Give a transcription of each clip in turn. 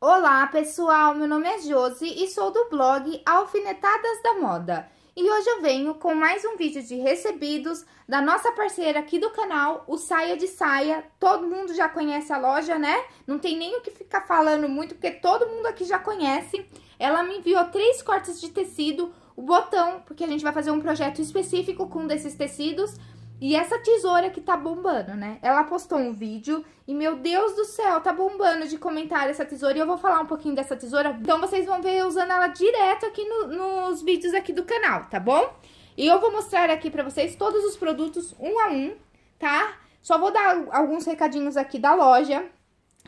Olá pessoal, meu nome é Josi e sou do blog Alfinetadas da Moda. E hoje eu venho com mais um vídeo de recebidos da nossa parceira aqui do canal, o Saia de Saia. Todo mundo já conhece a loja, né? Não tem nem o que ficar falando muito, porque todo mundo aqui já conhece. Ela me enviou três cortes de tecido, o botão, porque a gente vai fazer um projeto específico com um desses tecidos, e essa tesoura que tá bombando, né? Ela postou um vídeo e, meu Deus do céu, tá bombando de comentário essa tesoura. E eu vou falar um pouquinho dessa tesoura. Então, vocês vão ver eu usando ela direto aqui no, nos vídeos aqui do canal, tá bom? E eu vou mostrar aqui pra vocês todos os produtos um a um, tá? Só vou dar alguns recadinhos aqui da loja.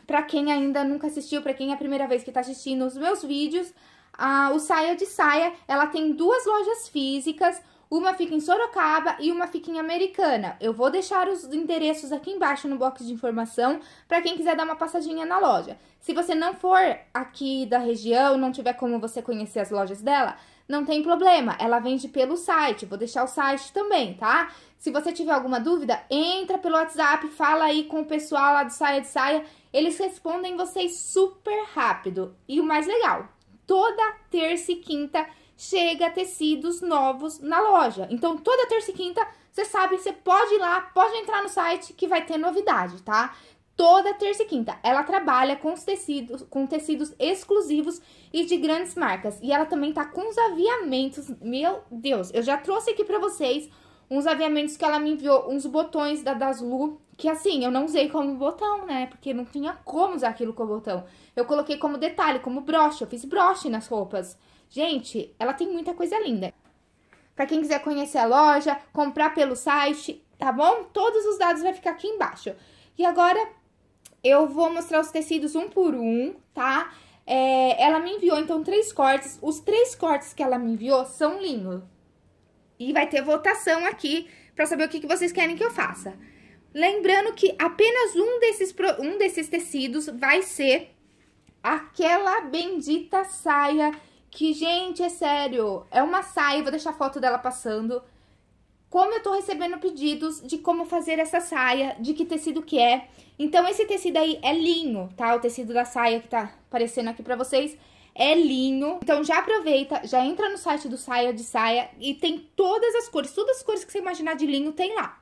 Pra quem ainda nunca assistiu, pra quem é a primeira vez que tá assistindo os meus vídeos. A, o Saia de Saia, ela tem duas lojas físicas uma fica em Sorocaba e uma fica em Americana. Eu vou deixar os endereços aqui embaixo no box de informação para quem quiser dar uma passadinha na loja. Se você não for aqui da região, não tiver como você conhecer as lojas dela, não tem problema, ela vende pelo site, vou deixar o site também, tá? Se você tiver alguma dúvida, entra pelo WhatsApp, fala aí com o pessoal lá do Saia de Saia, eles respondem vocês super rápido. E o mais legal, toda terça e quinta chega tecidos novos na loja. Então, toda terça e quinta, você sabe, você pode ir lá, pode entrar no site que vai ter novidade, tá? Toda terça e quinta. Ela trabalha com os tecidos, com tecidos exclusivos e de grandes marcas. E ela também tá com os aviamentos. Meu Deus, eu já trouxe aqui pra vocês uns aviamentos que ela me enviou, uns botões da Daslu, que assim, eu não usei como botão, né? Porque não tinha como usar aquilo como botão. Eu coloquei como detalhe, como broche, eu fiz broche nas roupas. Gente, ela tem muita coisa linda. Para quem quiser conhecer a loja, comprar pelo site, tá bom? Todos os dados vai ficar aqui embaixo. E agora eu vou mostrar os tecidos um por um, tá? É, ela me enviou, então, três cortes. Os três cortes que ela me enviou são lindos. E vai ter votação aqui pra saber o que, que vocês querem que eu faça. Lembrando que apenas um desses, um desses tecidos vai ser aquela bendita saia que, gente, é sério, é uma saia, vou deixar a foto dela passando. Como eu tô recebendo pedidos de como fazer essa saia, de que tecido que é. Então, esse tecido aí é linho, tá? O tecido da saia que tá aparecendo aqui pra vocês é linho. Então, já aproveita, já entra no site do Saia de Saia e tem todas as cores, todas as cores que você imaginar de linho tem lá.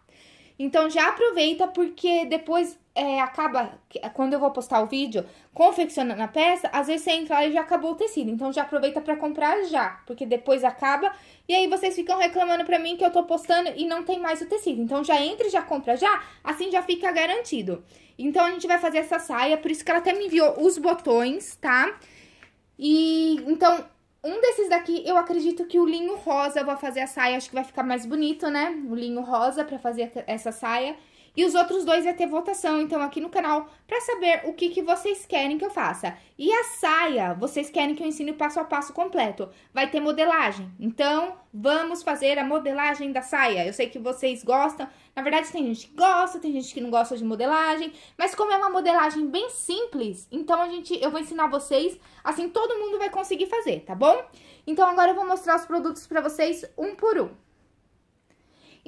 Então já aproveita porque depois é, acaba, quando eu vou postar o vídeo, confeccionando a peça, às vezes você entra lá e já acabou o tecido. Então já aproveita pra comprar já, porque depois acaba e aí vocês ficam reclamando pra mim que eu tô postando e não tem mais o tecido. Então já entra e já compra já, assim já fica garantido. Então a gente vai fazer essa saia, por isso que ela até me enviou os botões, tá? E então um desses daqui, eu acredito que o linho rosa, eu vou fazer a saia, acho que vai ficar mais bonito, né? O linho rosa pra fazer essa saia. E os outros dois vai ter votação, então, aqui no canal, pra saber o que, que vocês querem que eu faça. E a saia, vocês querem que eu ensine o passo a passo completo. Vai ter modelagem. Então, vamos fazer a modelagem da saia. Eu sei que vocês gostam. Na verdade, tem gente que gosta, tem gente que não gosta de modelagem. Mas como é uma modelagem bem simples, então a gente, eu vou ensinar vocês. Assim, todo mundo vai conseguir fazer, tá bom? Então, agora eu vou mostrar os produtos pra vocês um por um.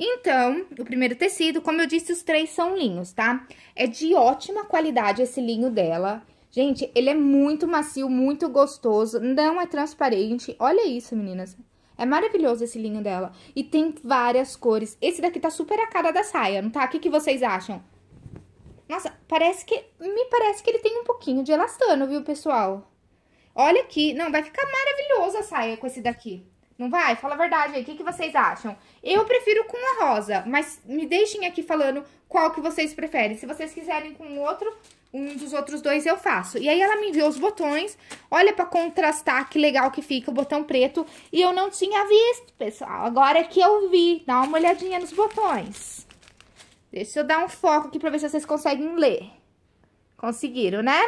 Então, o primeiro tecido, como eu disse, os três são linhos, tá? É de ótima qualidade esse linho dela. Gente, ele é muito macio, muito gostoso, não é transparente. Olha isso, meninas. É maravilhoso esse linho dela. E tem várias cores. Esse daqui tá super a cara da saia, não tá? O que, que vocês acham? Nossa, parece que... Me parece que ele tem um pouquinho de elastano, viu, pessoal? Olha aqui. Não, vai ficar maravilhoso a saia com esse daqui. Não vai? Fala a verdade aí, o que, que vocês acham? Eu prefiro com a rosa, mas me deixem aqui falando qual que vocês preferem. Se vocês quiserem com outro, um dos outros dois eu faço. E aí ela me enviou os botões, olha pra contrastar que legal que fica o botão preto. E eu não tinha visto, pessoal, agora é que eu vi. Dá uma olhadinha nos botões. Deixa eu dar um foco aqui pra ver se vocês conseguem ler. Conseguiram, né?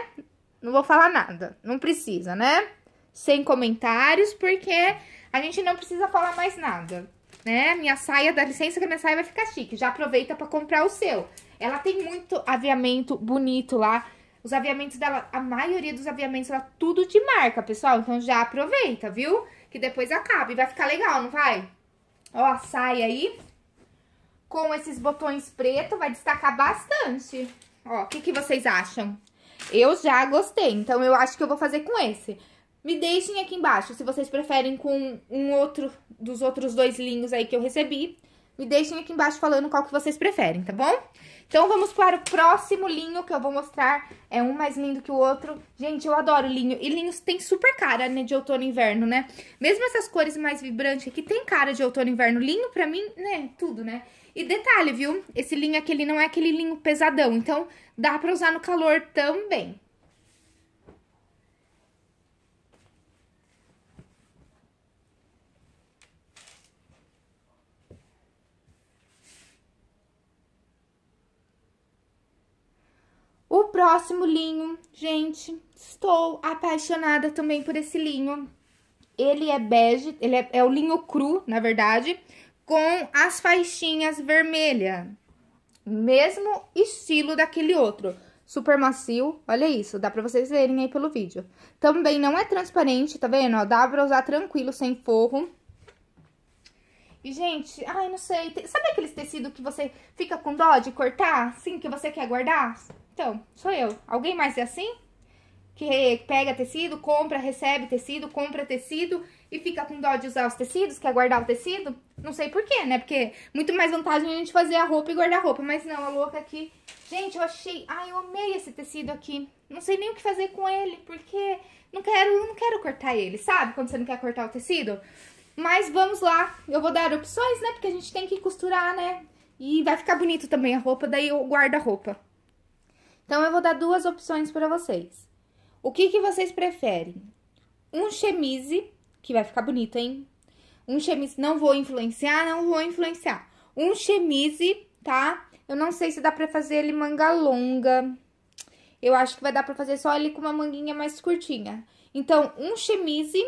Não vou falar nada, não precisa, né? Sem comentários, porque a gente não precisa falar mais nada, né? Minha saia, dá licença que minha saia vai ficar chique. Já aproveita pra comprar o seu. Ela tem muito aviamento bonito lá. Os aviamentos dela, a maioria dos aviamentos, ela tudo de marca, pessoal. Então já aproveita, viu? Que depois acaba e vai ficar legal, não vai? Ó, a saia aí. Com esses botões pretos, vai destacar bastante. Ó, o que, que vocês acham? Eu já gostei, então eu acho que eu vou fazer com esse. Me deixem aqui embaixo se vocês preferem com um outro dos outros dois linhos aí que eu recebi. Me deixem aqui embaixo falando qual que vocês preferem, tá bom? Então, vamos para o próximo linho que eu vou mostrar. É um mais lindo que o outro. Gente, eu adoro linho. E linhos tem super cara, né, de outono e inverno, né? Mesmo essas cores mais vibrantes aqui, tem cara de outono e inverno. Linho, pra mim, né, tudo, né? E detalhe, viu? Esse linho aqui, ele não é aquele linho pesadão. Então, dá pra usar no calor também. Próximo linho, gente, estou apaixonada também por esse linho. Ele é bege, ele é, é o linho cru, na verdade, com as faixinhas vermelhas. Mesmo estilo daquele outro. Super macio, olha isso, dá pra vocês verem aí pelo vídeo. Também não é transparente, tá vendo? Ó, dá pra usar tranquilo, sem forro. E, gente, ai, não sei, sabe aqueles tecidos que você fica com dó de cortar? Sim, que você quer guardar? Então, sou eu. Alguém mais é assim? Que pega tecido, compra, recebe tecido, compra tecido e fica com dó de usar os tecidos, quer guardar o tecido? Não sei porquê, né? Porque muito mais vantagem a gente fazer a roupa e guardar a roupa. Mas não, a louca aqui... Gente, eu achei... Ai, eu amei esse tecido aqui. Não sei nem o que fazer com ele, porque não quero, não quero cortar ele, sabe? Quando você não quer cortar o tecido. Mas vamos lá, eu vou dar opções, né? Porque a gente tem que costurar, né? E vai ficar bonito também a roupa, daí eu guardo a roupa. Então, eu vou dar duas opções para vocês. O que, que vocês preferem? Um chemise, que vai ficar bonito, hein? Um chemise, não vou influenciar, não vou influenciar. Um chemise, tá? Eu não sei se dá pra fazer ele manga longa. Eu acho que vai dar pra fazer só ele com uma manguinha mais curtinha. Então, um chemise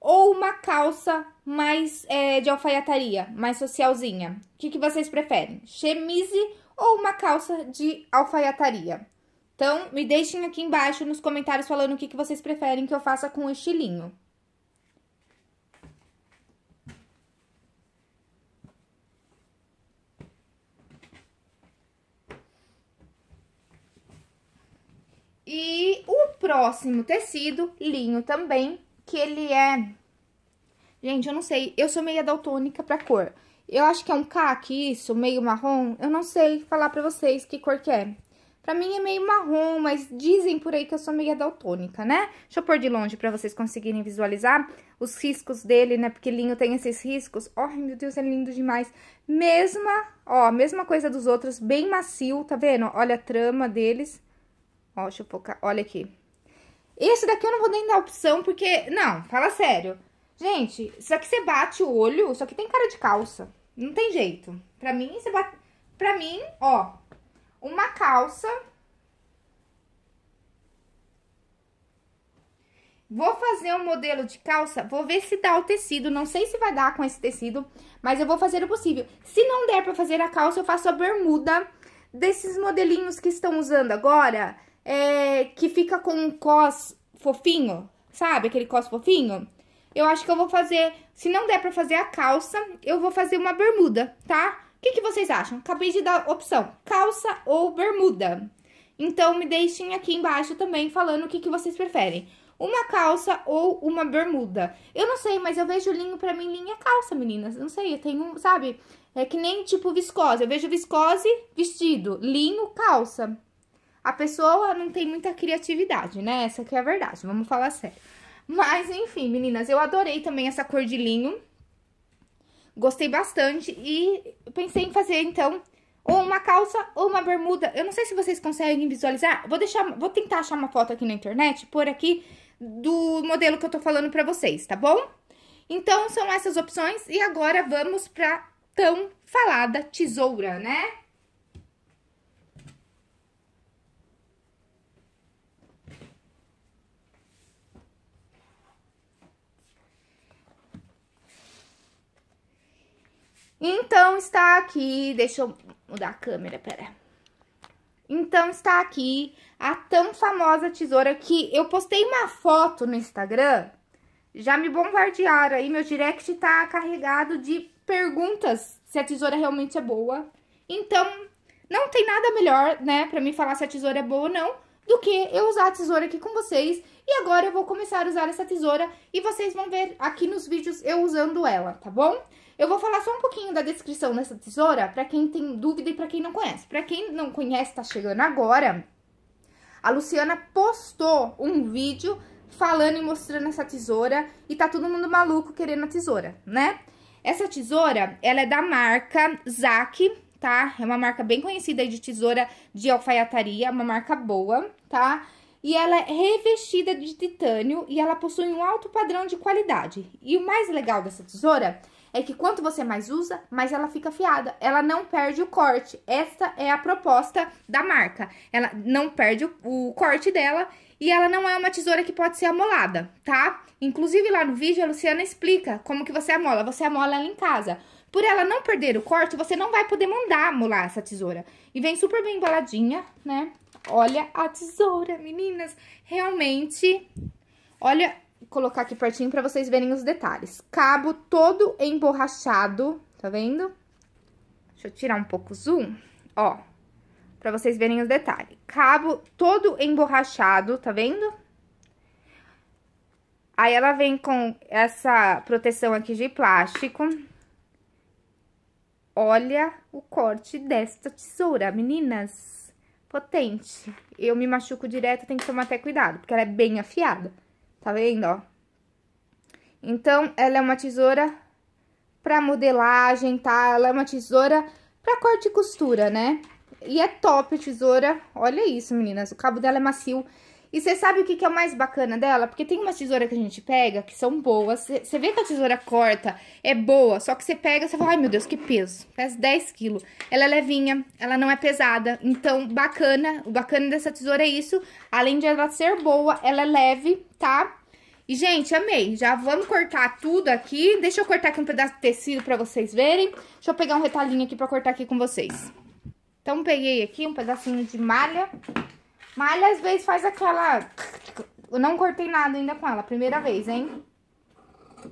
ou uma calça mais é, de alfaiataria, mais socialzinha. O que, que vocês preferem? Chemise ou uma calça de alfaiataria. Então, me deixem aqui embaixo nos comentários falando o que, que vocês preferem que eu faça com o estilinho. E o próximo tecido, linho também, que ele é... Gente, eu não sei, eu sou meia daltônica pra cor. Eu acho que é um caque isso, meio marrom. Eu não sei falar pra vocês que cor que é. Pra mim é meio marrom, mas dizem por aí que eu sou meio daltônica, né? Deixa eu pôr de longe pra vocês conseguirem visualizar os riscos dele, né? Porque linho tem esses riscos. Ai, meu Deus, é lindo demais. Mesma, ó, mesma coisa dos outros, bem macio, tá vendo? Olha a trama deles. Ó, deixa eu focar, olha aqui. Esse daqui eu não vou nem dar opção, porque... Não, fala sério. Gente, isso aqui você bate o olho, isso aqui tem cara de calça. Não tem jeito. Pra mim, você bate... Pra mim, ó, uma calça... Vou fazer um modelo de calça, vou ver se dá o tecido, não sei se vai dar com esse tecido, mas eu vou fazer o possível. Se não der pra fazer a calça, eu faço a bermuda desses modelinhos que estão usando agora, é, que fica com um cos fofinho, sabe? Aquele cos fofinho eu acho que eu vou fazer, se não der pra fazer a calça, eu vou fazer uma bermuda, tá? O que, que vocês acham? Acabei de dar opção, calça ou bermuda. Então, me deixem aqui embaixo também falando o que, que vocês preferem. Uma calça ou uma bermuda. Eu não sei, mas eu vejo linho, pra mim, linho é calça, meninas. Não sei, eu tenho, sabe? É que nem tipo viscose. Eu vejo viscose, vestido. Linho, calça. A pessoa não tem muita criatividade, né? Essa que é a verdade, vamos falar sério. Mas, enfim, meninas, eu adorei também essa cor de linho. Gostei bastante e pensei em fazer, então, ou uma calça ou uma bermuda. Eu não sei se vocês conseguem visualizar. Vou deixar, vou tentar achar uma foto aqui na internet, por aqui, do modelo que eu tô falando pra vocês, tá bom? Então, são essas opções e agora vamos pra tão falada tesoura, né? Então, está aqui, deixa eu mudar a câmera, pera. Então, está aqui a tão famosa tesoura que eu postei uma foto no Instagram, já me bombardearam aí, meu direct tá carregado de perguntas se a tesoura realmente é boa. Então, não tem nada melhor, né, pra me falar se a tesoura é boa ou não, do que eu usar a tesoura aqui com vocês. E agora eu vou começar a usar essa tesoura e vocês vão ver aqui nos vídeos eu usando ela, tá bom? Eu vou falar só um pouquinho da descrição dessa tesoura pra quem tem dúvida e pra quem não conhece. Pra quem não conhece, tá chegando agora, a Luciana postou um vídeo falando e mostrando essa tesoura e tá todo mundo maluco querendo a tesoura, né? Essa tesoura, ela é da marca Zac, tá? É uma marca bem conhecida de tesoura de alfaiataria, uma marca boa, tá? E ela é revestida de titânio e ela possui um alto padrão de qualidade. E o mais legal dessa tesoura é que quanto você mais usa, mais ela fica afiada. Ela não perde o corte. Esta é a proposta da marca. Ela não perde o, o corte dela e ela não é uma tesoura que pode ser amolada, tá? Inclusive lá no vídeo a Luciana explica como que você amola. Você amola ela em casa. Por ela não perder o corte, você não vai poder mandar amolar essa tesoura. E vem super bem embaladinha, né? Olha a tesoura, meninas. Realmente, olha, vou colocar aqui pertinho pra vocês verem os detalhes. Cabo todo emborrachado, tá vendo? Deixa eu tirar um pouco o zoom, ó. Pra vocês verem os detalhes. Cabo todo emborrachado, tá vendo? Aí, ela vem com essa proteção aqui de plástico. Olha o corte desta tesoura, meninas. Potente. Eu me machuco direto, tem que tomar até cuidado, porque ela é bem afiada. Tá vendo, ó? Então, ela é uma tesoura pra modelagem, tá? Ela é uma tesoura pra corte e costura, né? E é top a tesoura. Olha isso, meninas. O cabo dela é macio. E você sabe o que, que é o mais bacana dela? Porque tem umas tesouras que a gente pega que são boas. Você vê que a tesoura corta, é boa. Só que você pega, você fala, ai meu Deus, que peso. Pesa 10 quilos. Ela é levinha, ela não é pesada. Então, bacana. O bacana dessa tesoura é isso. Além de ela ser boa, ela é leve, tá? E, gente, amei. Já vamos cortar tudo aqui. Deixa eu cortar aqui um pedaço de tecido pra vocês verem. Deixa eu pegar um retalhinho aqui pra cortar aqui com vocês. Então, peguei aqui um pedacinho de malha. Malha, às vezes, faz aquela... Eu não cortei nada ainda com ela, primeira vez, hein?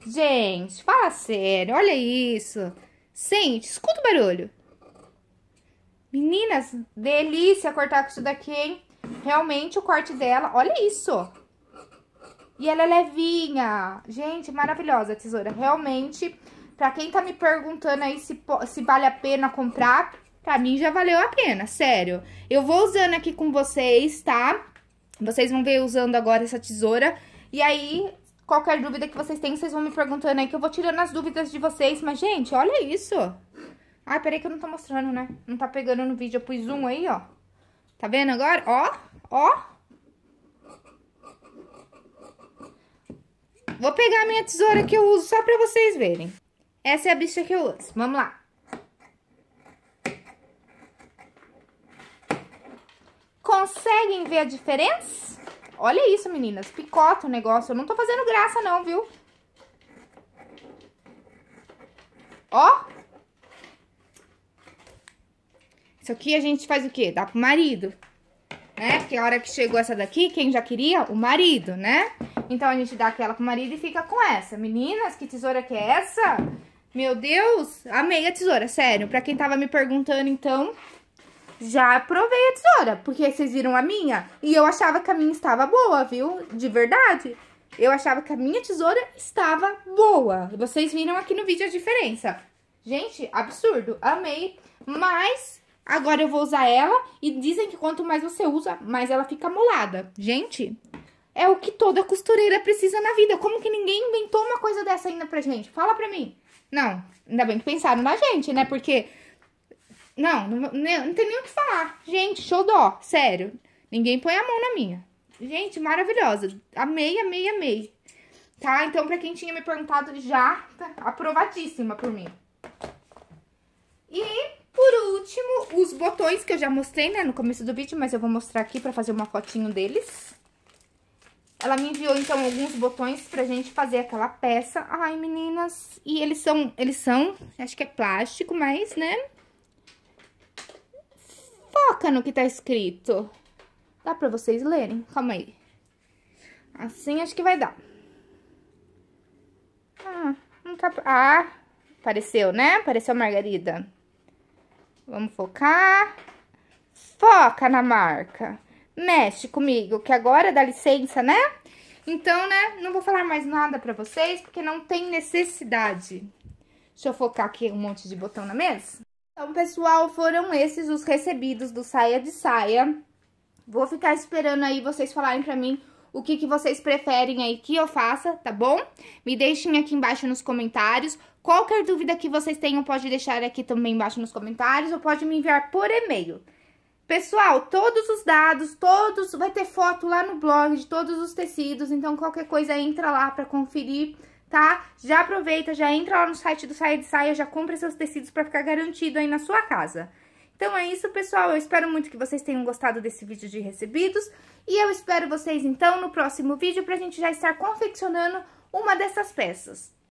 Gente, fala sério, olha isso. Sente, escuta o barulho. Meninas, delícia cortar com isso daqui, hein? Realmente, o corte dela, olha isso. E ela é levinha. Gente, maravilhosa a tesoura. Realmente, pra quem tá me perguntando aí se, se vale a pena comprar, Pra mim já valeu a pena, sério. Eu vou usando aqui com vocês, tá? Vocês vão ver usando agora essa tesoura. E aí, qualquer dúvida que vocês têm, vocês vão me perguntando aí que eu vou tirando as dúvidas de vocês. Mas, gente, olha isso. Ai, peraí que eu não tô mostrando, né? Não tá pegando no vídeo. Eu pus zoom aí, ó. Tá vendo agora? Ó, ó. Vou pegar a minha tesoura que eu uso só pra vocês verem. Essa é a bicha que eu uso. Vamos lá. Conseguem ver a diferença? Olha isso, meninas. Picota o negócio. Eu não tô fazendo graça, não, viu? Ó. Isso aqui a gente faz o quê? Dá pro marido. Né? Porque a hora que chegou essa daqui, quem já queria? O marido, né? Então, a gente dá aquela pro marido e fica com essa. Meninas, que tesoura que é essa? Meu Deus, amei a tesoura, sério. Pra quem tava me perguntando, então, já provei a tesoura, porque vocês viram a minha e eu achava que a minha estava boa, viu? De verdade. Eu achava que a minha tesoura estava boa. Vocês viram aqui no vídeo a diferença. Gente, absurdo. Amei. Mas agora eu vou usar ela e dizem que quanto mais você usa, mais ela fica molada. Gente, é o que toda costureira precisa na vida. Como que ninguém inventou uma coisa dessa ainda pra gente? Fala pra mim. Não, ainda bem que pensaram na gente, né? Porque não, não, não tem nem o que falar. Gente, show dó, sério. Ninguém põe a mão na minha. Gente, maravilhosa. Amei, amei, amei. Tá? Então, pra quem tinha me perguntado, já tá aprovadíssima por mim. E, por último, os botões que eu já mostrei, né, no começo do vídeo, mas eu vou mostrar aqui pra fazer uma fotinho deles. Ela me enviou, então, alguns botões pra gente fazer aquela peça. Ai, meninas, e eles são, eles são, acho que é plástico, mas, né, Foca no que tá escrito. Dá pra vocês lerem? Calma aí. Assim acho que vai dar. Ah. Ah, apareceu, né? Apareceu a margarida. Vamos focar. Foca na marca. mexe comigo, que agora dá licença, né? Então, né, não vou falar mais nada pra vocês, porque não tem necessidade. Deixa eu focar aqui um monte de botão na mesa. Então, pessoal, foram esses os recebidos do Saia de Saia. Vou ficar esperando aí vocês falarem pra mim o que, que vocês preferem aí que eu faça, tá bom? Me deixem aqui embaixo nos comentários. Qualquer dúvida que vocês tenham, pode deixar aqui também embaixo nos comentários ou pode me enviar por e-mail. Pessoal, todos os dados, todos, vai ter foto lá no blog de todos os tecidos, então qualquer coisa entra lá para conferir, tá? Já aproveita, já entra lá no site do Saia de Saia, já compra seus tecidos para ficar garantido aí na sua casa. Então é isso, pessoal, eu espero muito que vocês tenham gostado desse vídeo de recebidos e eu espero vocês então no próximo vídeo pra gente já estar confeccionando uma dessas peças.